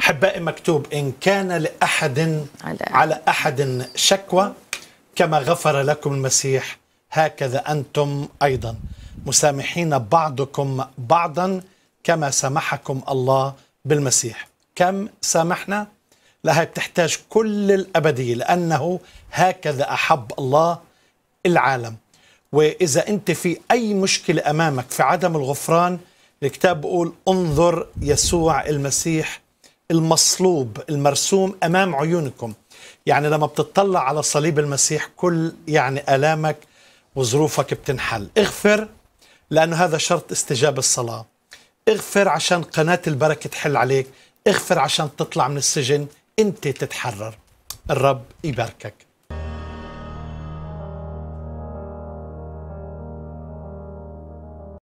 احبائي مكتوب إن كان لأحد على- على أحد شكوى كما غفر لكم المسيح هكذا أنتم أيضا. مسامحين بعضكم بعضا كما سامحكم الله بالمسيح. كم سامحنا؟ لها بتحتاج كل الأبدية لأنه هكذا أحب الله العالم. وإذا أنت في أي مشكلة أمامك في عدم الغفران الكتاب بيقول انظر يسوع المسيح المصلوب المرسوم أمام عيونكم. يعني لما بتطلع على صليب المسيح كل يعني ألامك وظروفك بتنحل. اغفر لأنه هذا شرط استجابة الصلاة. اغفر عشان قناة البركة تحل عليك. اغفر عشان تطلع من السجن. انت تتحرر. الرب يباركك.